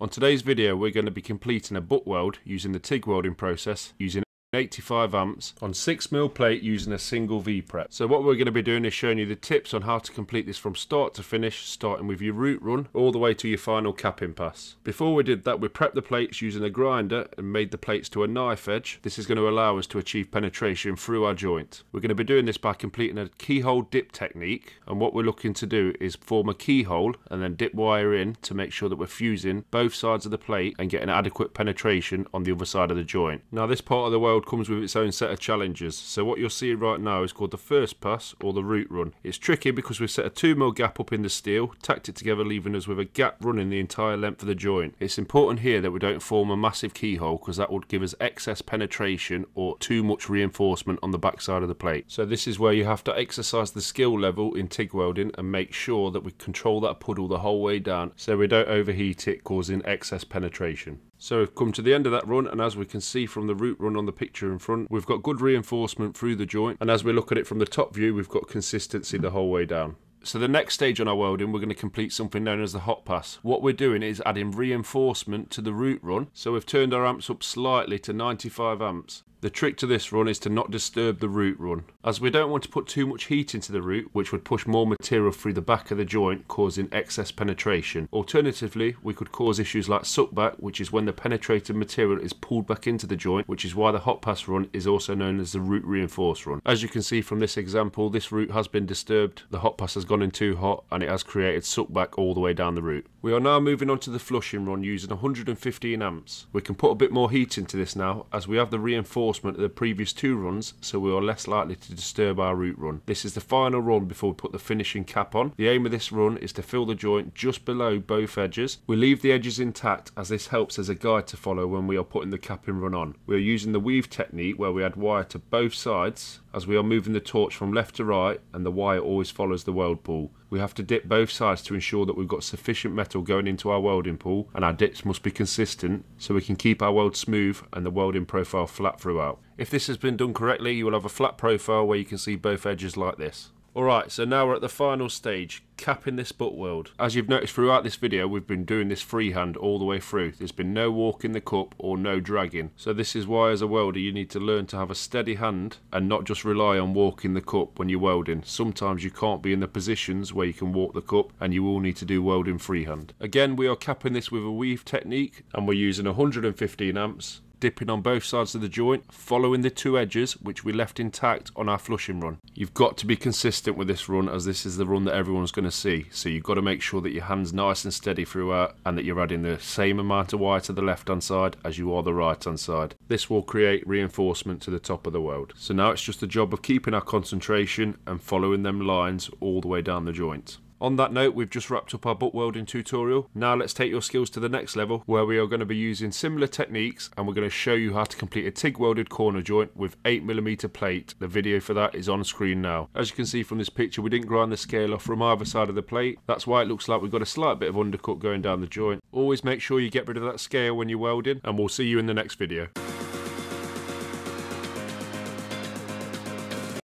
On today's video we're going to be completing a butt weld using the TIG welding process using 85 amps on 6mm plate using a single V-prep. So what we're going to be doing is showing you the tips on how to complete this from start to finish, starting with your root run all the way to your final capping pass. Before we did that we prepped the plates using a grinder and made the plates to a knife edge. This is going to allow us to achieve penetration through our joint. We're going to be doing this by completing a keyhole dip technique and what we're looking to do is form a keyhole and then dip wire in to make sure that we're fusing both sides of the plate and getting adequate penetration on the other side of the joint. Now this part of the weld comes with its own set of challenges. So what you're seeing right now is called the first pass or the root run. It's tricky because we've set a 2mm gap up in the steel, tacked it together leaving us with a gap running the entire length of the joint. It's important here that we don't form a massive keyhole because that would give us excess penetration or too much reinforcement on the backside of the plate. So this is where you have to exercise the skill level in TIG welding and make sure that we control that puddle the whole way down so we don't overheat it causing excess penetration. So we've come to the end of that run and as we can see from the root run on the picture in front, we've got good reinforcement through the joint and as we look at it from the top view, we've got consistency the whole way down. So the next stage on our welding, we're going to complete something known as the hot pass. What we're doing is adding reinforcement to the root run. So we've turned our amps up slightly to 95 amps. The trick to this run is to not disturb the root run, as we don't want to put too much heat into the root which would push more material through the back of the joint causing excess penetration. Alternatively, we could cause issues like suckback which is when the penetrated material is pulled back into the joint which is why the hot pass run is also known as the root reinforced run. As you can see from this example, this root has been disturbed, the hot pass has gone in too hot and it has created suckback all the way down the root. We are now moving on to the flushing run using 115 amps. We can put a bit more heat into this now as we have the reinforcement reinforcement of the previous two runs so we are less likely to disturb our root run. This is the final run before we put the finishing cap on. The aim of this run is to fill the joint just below both edges. We leave the edges intact as this helps as a guide to follow when we are putting the cap capping run on. We are using the weave technique where we add wire to both sides as we are moving the torch from left to right and the wire always follows the weld pool. We have to dip both sides to ensure that we've got sufficient metal going into our welding pool and our dips must be consistent so we can keep our weld smooth and the welding profile flat throughout. If this has been done correctly you will have a flat profile where you can see both edges like this. Alright, so now we're at the final stage, capping this butt weld. As you've noticed throughout this video, we've been doing this freehand all the way through. There's been no walking the cup or no dragging. So this is why as a welder you need to learn to have a steady hand and not just rely on walking the cup when you're welding. Sometimes you can't be in the positions where you can walk the cup and you will need to do welding freehand. Again, we are capping this with a weave technique and we're using 115 amps dipping on both sides of the joint, following the two edges which we left intact on our flushing run. You've got to be consistent with this run as this is the run that everyone's going to see. So you've got to make sure that your hand's nice and steady throughout and that you're adding the same amount of wire to the left hand side as you are the right hand side. This will create reinforcement to the top of the weld. So now it's just a job of keeping our concentration and following them lines all the way down the joint. On that note, we've just wrapped up our butt welding tutorial. Now let's take your skills to the next level where we are going to be using similar techniques and we're going to show you how to complete a TIG welded corner joint with 8mm plate. The video for that is on screen now. As you can see from this picture, we didn't grind the scale off from either side of the plate. That's why it looks like we've got a slight bit of undercut going down the joint. Always make sure you get rid of that scale when you're welding and we'll see you in the next video.